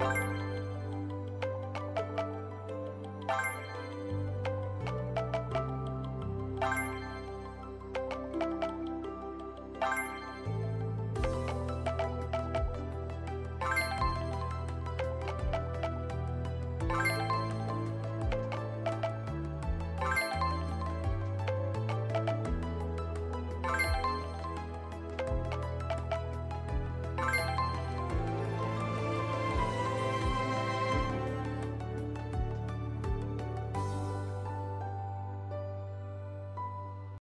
you